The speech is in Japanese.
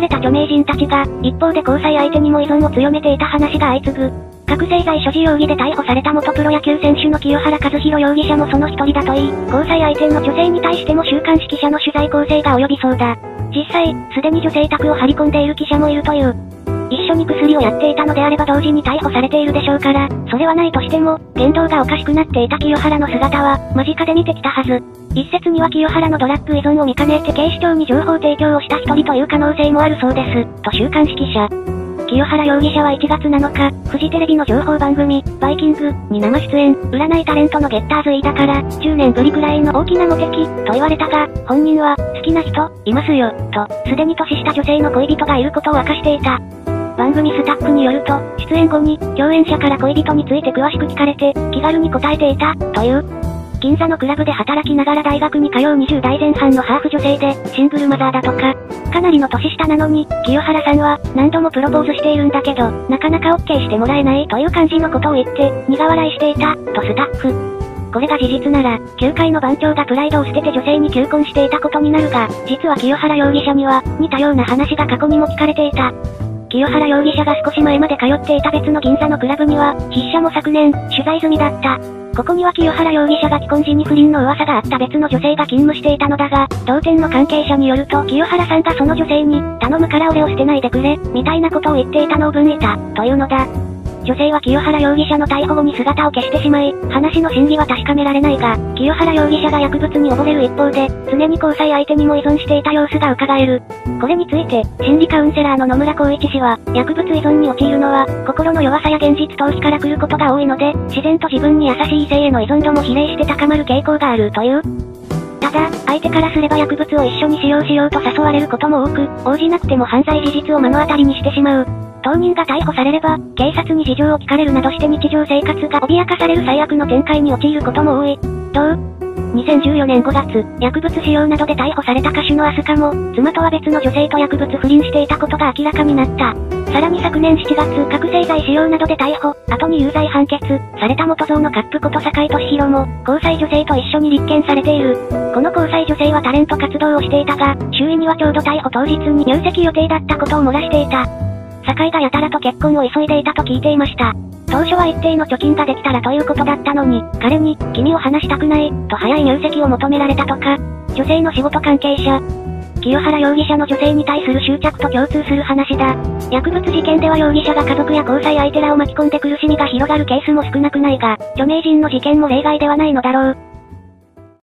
れた著名人たちが、一方で交際相手にも依存を強めていた話が相次ぐ。覚醒剤所持容疑で逮捕された元プロ野球選手の清原和博容疑者もその一人だといい、交際相手の女性に対しても週刊誌記者の取材構成が及びそうだ。実際、すでに女性宅を張り込んでいる記者もいるという。一緒に薬をやっていたのであれば同時に逮捕されているでしょうから、それはないとしても、言動がおかしくなっていた清原の姿は、間近で見てきたはず。一説には清原のドラッグ依存を見かねて警視庁に情報提供をした一人という可能性もあるそうです、と週刊誌記者。清原容疑者は1月7日、フジテレビの情報番組、バイキングに生出演、占いタレントのゲッターズ飯田から、10年ぶりくらいの大きなモテ期、と言われたが、本人は、好きな人、いますよ、と、すでに年下女性の恋人がいることを明かしていた。番組スタッフによると、出演後に、共演者から恋人について詳しく聞かれて、気軽に答えていた、という。銀座のクラブで働きながら大学に通う20代前半のハーフ女性で、シングルマザーだとか。かなりの年下なのに、清原さんは、何度もプロポーズしているんだけど、なかなか OK してもらえないという感じのことを言って、苦笑いしていた、とスタッフ。これが事実なら、球界の番長がプライドを捨てて女性に求婚していたことになるが、実は清原容疑者には、似たような話が過去にも聞かれていた。清原容疑者が少し前まで通っていた別の銀座のクラブには、筆者も昨年、取材済みだった。ここには清原容疑者が既婚時に不倫の噂があった別の女性が勤務していたのだが、同店の関係者によると清原さんがその女性に、頼むから俺を捨てないでくれ、みたいなことを言っていたのを分いた、というのだ。女性は清原容疑者の逮捕後に姿を消してしまい、話の真偽は確かめられないが、清原容疑者が薬物に溺れる一方で、常に交際相手にも依存していた様子が伺える。これについて、心理カウンセラーの野村光一氏は、薬物依存に陥るのは、心の弱さや現実逃避から来ることが多いので、自然と自分に優しい異性への依存度も比例して高まる傾向があるという。ただ、相手からすれば薬物を一緒に使用しようと誘われることも多く、応じなくても犯罪事実を目の当たりにしてしまう。当人が逮捕されれば、警察に事情を聞かれるなどして日常生活が脅かされる最悪の展開に陥ることも多い。どう2014年5月、薬物使用などで逮捕された歌手のアスカも、妻とは別の女性と薬物不倫していたことが明らかになった。さらに昨年7月、覚醒剤使用などで逮捕、後に有罪判決、された元像のカップこと坂井敏弘も、交際女性と一緒に立件されている。この交際女性はタレント活動をしていたが、周囲にはちょうど逮捕当日に入籍予定だったことを漏らしていた。酒井がやたらと結婚を急いでいたと聞いていました。当初は一定の貯金ができたらということだったのに、彼に、君を話したくない、と早い入籍を求められたとか、女性の仕事関係者、清原容疑者の女性に対する執着と共通する話だ。薬物事件では容疑者が家族や交際相手らを巻き込んで苦しみが広がるケースも少なくないが、著名人の事件も例外ではないのだろう。